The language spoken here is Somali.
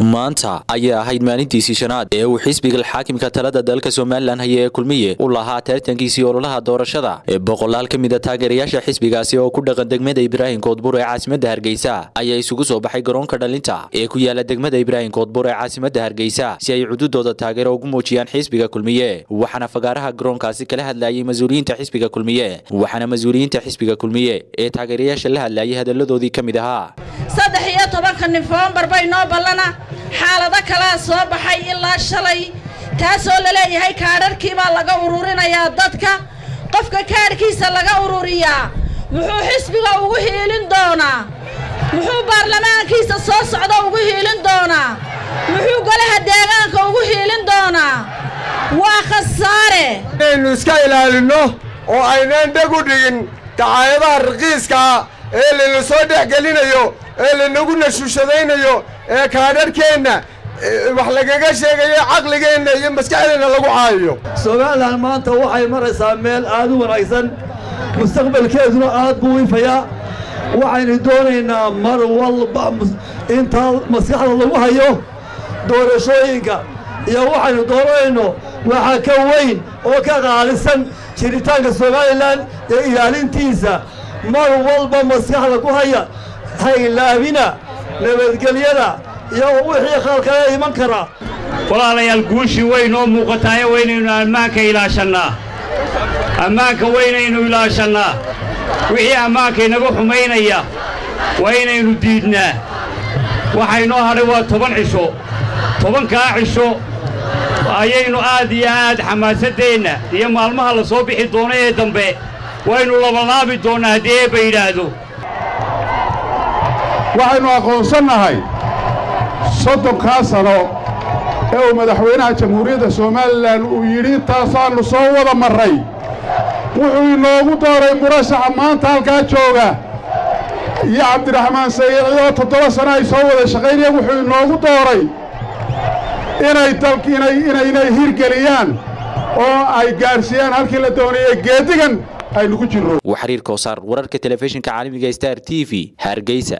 maanta ayay ahayd maalintiisii shanaad ee uu xisbiga xaakimka talada dalka somalilan haya ee kulmiye u lahaa tartankiisii ololaha doorashada ee boqolaal ka mid a taageerayaasha xisbigaasi oo ku dhaqan degmada ibraahim koodbur ee caasimada hargeysa. Ayaa isugu soo baxay garoonka dhalinta ee ku yaalla degmada ibraahim koodbur ee caasimada hargeysa si ay cududooda taageero ugu muujiyaan xisbiga kulmiye. Waxaana fagaaraha garoonkaasi kala hadlayay mas'uuliyiinta xisbiga kulmiye. Waxaana mas'uuliyiinta xisbiga kulmiye ee taageerayaasha la hadlayay hadaladoodii ka mid ahaa xaalado kalaa soo baxay ilaa shalay taasoo la leeyahay kaadharhkii baa laga ururinayaa dadka. Qofka kaadhkiisa laga ururiyaa muxuu xisbiga ugu hiilin doonaa? Muxuu baarlamaankiisa soo socda ugu hiilin doonaa? Muxuu golaha deegaanka ugu hiilin doonaa? Waa khasaare. Inaynu iska ilaalinno oo aynaan dheg u dhigin dacaayadaha raqiiskaa ee layna soo dhex gelinayo ee laynagu nashuushadaynayo ee kaadharhkeenna wax lagaga sheegayo caqligeenna iyo maskaxdeenna lagu caayayo somalilan maanta waxay maraysaa meel aad u wanaagsan mustaqbalkeeduna aad buu ifayaa. Waxaynu doonaynaa mar walba intaa maskaxda lagu hayo doorashooyinka. Iyo waxaynu doonayno waxaa ka weyn oo ka qaalisan jiritaanka somalilan iyo ilaalintiisa mar walba maskaxda ku haya haylaabina nabadgelyada iyo wixii khalkala iman kara. Walaalayaal guushii way noo muuqataaye waynaynu ammaanka ilaashannaa ammaanka waynaynu ilaashannaa wixii ammaanka inaga xumaynaya waa inaynu diidnaa waxay noo hadhay waa toban cisho. Tobankaa cisho ayaynu aad iyo aad xamaasaddeenna iyo maalmaha la soo bixi doono ee dambe waynu labalaabi doonnaa haddii eebba yidhaahdo. Waxaynu aqoonsannahay soddonkaa sano ee uu madaxweynaha jamhuuriyadda somalilan uu yidhi intaasaannu soo wada marray. Wuxuu inoogu dooray murashaxa maanta halkaa jooga. Iyo cabdiraxmaan sayiiciyoo toddoba sano ay soo wada shaqaynayeen wuxuu inoogu dooray inay dalinaynay hirgeliyaan oo ay gaadhsiiyaan halkii la doonayey geedigan aynu ku jirro. Waa xiriir koosaar wararka telefishinka caalamiga star t v hargeysa